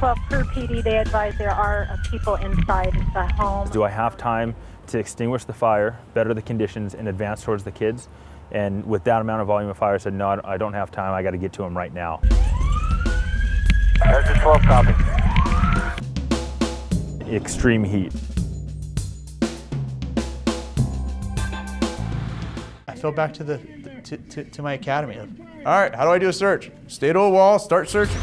12 per PD, they advise there are uh, people inside the home. Do I have time to extinguish the fire, better the conditions, and advance towards the kids? And with that amount of volume of fire, I said, no, I don't have time. I got to get to them right now. There's 12 copy. Extreme heat. I fell back to the to, to, to my academy. All right, how do I do a search? Stay to a wall, start searching.